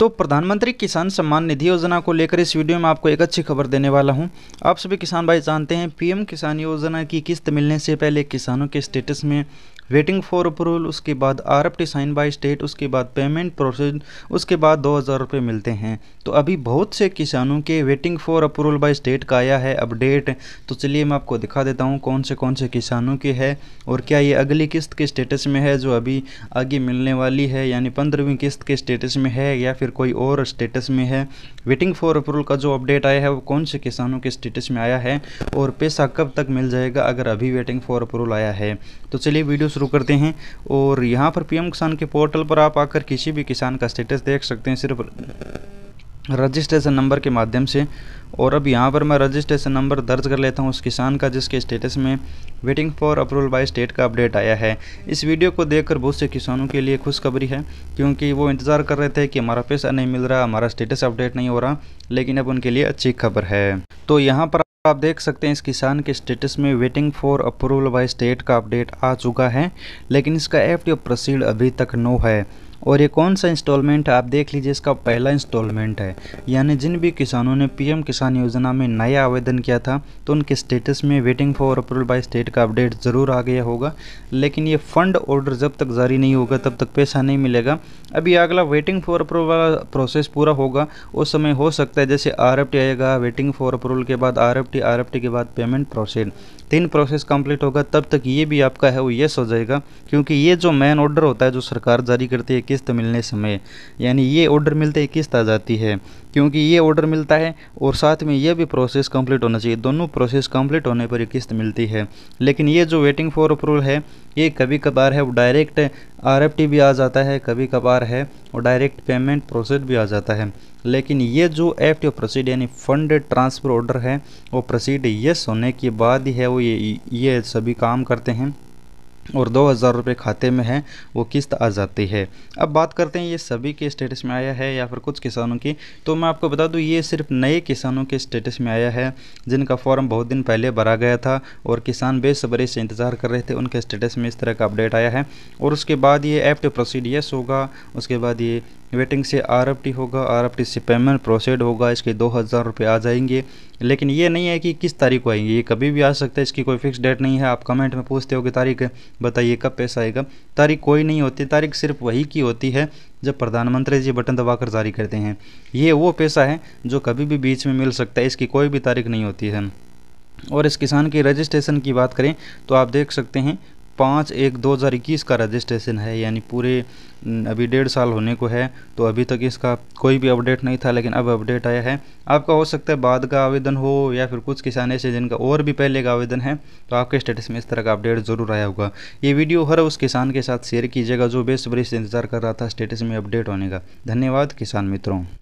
तो प्रधानमंत्री किसान सम्मान निधि योजना को लेकर इस वीडियो में आपको एक अच्छी खबर देने वाला हूँ। आप सभी किसान भाई जानते हैं, पीएम किसान योजना की किस्त मिलने से पहले किसानों के स्टेटस में वेटिंग फॉर अप्रूवल उसके बाद R F T sign by state उसके बाद पेमेंट प्रोसेस उसके बाद दो हज़ार रुपये मिलते हैं। तो अभी बहुत से किसानों के waiting for approval by state का आया है अपडेट तो चलिए मैं आपको दिखा देता हूँ कौन से कौन से किसानों के है और क्या ये अगली किस्त के स्टेटस में है जो अभी आगे मिलने वाली है, यानी पंद्रहवीं किस्त के स्टेटस में है या फिर कोई और स्टेटस में है? वेटिंग फॉर अप्रूवल का जो अपडेट आया है, वो कौन से किसानों के स्टेटस में आया है? और पैसा कब तक मिल जाएगा अगर अभी वेटिंग फॉर अप्रूवल आया है? तो चलिए वीडियो शुरू करते हैं। और यहाँ पर पीएम किसान के पोर्टल पर आप आकर किसी भी किसान का स्टेटस देख सकते हैं। सिर्फ़ रजिस्ट्रेशन नंबर के माध्यम से। और अब यहाँ पर मैं रजिस्ट्रेशन नंबर दर्ज कर लेता हूँ उस किसान का जिसके स्टेटस में waiting for approval by state का अपडेट आया है। इस वीडियो को देखकर बहुत से किसानों के लिए खुशखबरी है, क्योंकि वो इंतज़ार कर रहे थे कि हमारा पैसा नहीं मिल रहा, हमारा स्टेटस अपडेट नहीं हो रहा, लेकिन अब उनके लिए अच्छी खबर है। तो यहाँ पर आप देख सकते हैं इस किसान के स्टेटस में waiting for approval by state का अपडेट आ चुका है, लेकिन इसका एफ़ टी प्रोसीड अभी तक नो है। और ये कौन सा इंस्टॉलमेंट है? आप देख लीजिए, इसका पहला इंस्टॉलमेंट है। यानी जिन भी किसानों ने पीएम किसान योजना में नया आवेदन किया था तो उनके स्टेटस में waiting for approval by state का अपडेट ज़रूर आ गया होगा। लेकिन ये फंड ऑर्डर जब तक जारी नहीं होगा, तब तक पैसा नहीं मिलेगा। अभी अगला वेटिंग फॉर अप्रूवल प्रोसेस पूरा होगा। उस समय हो सकता है, जैसे आरएफटी आएगा वेटिंग फॉर अप्रूवल के बाद आर एफ़ के बाद पेमेंट प्रोसेड तीन प्रोसेस कंप्लीट होगा, तब तक ये भी आपका है, वो येस हो जाएगा, क्योंकि ये जो मेन ऑर्डर होता है, जो सरकार जारी करती है किस्त मिलने समय, यानी ये ऑर्डर मिलते ही किस्त आ जाती है, क्योंकि ये ऑर्डर मिलता है, और साथ में ये भी प्रोसेस कंप्लीट होना चाहिए, दोनों प्रोसेस कंप्लीट होने पर ही किस्त मिलती है, लेकिन ये जो वेटिंग फॉर अप्रूवल है, ये कभी कभार है, वो डायरेक्ट आरएफटी भी आ जाता है, कभी कभार है, और डायरेक्ट पेमेंट प्रोसेस भी आ जाता है। लेकिन ये जो एफ़ टी प्रोसीड यानी फंड ट्रांसफ़र ऑर्डर है, वो प्रोसीड यस होने के बाद ही है, वो ये ये सभी काम करते हैं। और दो हज़ार रुपये खाते में है, वो किस्त आ जाती है। अब बात करते हैं, ये सभी के स्टेटस में आया है या फिर कुछ किसानों की? तो मैं आपको बता दूँ, ये सिर्फ़ नए किसानों के स्टेटस में आया है, जिनका फॉर्म बहुत दिन पहले भरा गया था और किसान बेसब्री से इंतज़ार कर रहे थे, उनके स्टेटस में इस तरह का अपडेट आया है। और उसके बाद ये एप्ट प्रोसीड यस होगा, उसके बाद ये वेटिंग से आर होगा आर से पेमेंट प्रोसीड होगा, इसके दो हज़ार रुपये आ जाएँगे। लेकिन ये नहीं है कि किस तारीख को आएँगे, ये कभी भी आ सकता है, इसकी कोई फिक्स डेट नहीं है। आप कमेंट में पूछते हो कि तारीख बताइए, कब पैसा आएगा। तारीख कोई नहीं होती, तारीख सिर्फ़ वही की होती है, जब प्रधानमंत्री जी बटन दबाकर जारी करते हैं। ये वो पैसा है, जो कभी भी बीच में मिल सकता है, इसकी कोई भी तारीख नहीं होती है। और इस किसान की रजिस्ट्रेशन की बात करें तो आप देख सकते हैं पाँच एक दो हज़ार इक्कीस का रजिस्ट्रेशन है, यानी पूरे अभी डेढ़ साल होने को है तो अभी तक इसका कोई भी अपडेट नहीं था, लेकिन अब अपडेट आया है। आपका हो सकता है बाद का आवेदन हो, या फिर कुछ किसान ऐसे जिनका और भी पहले का आवेदन है तो आपके स्टेटस में इस तरह का अपडेट ज़रूर आया होगा। ये वीडियो हर उस किसान के साथ शेयर कीजिएगा जो बेसब्री से इंतज़ार कर रहा था स्टेटस में अपडेट होने का। धन्यवाद किसान मित्रों।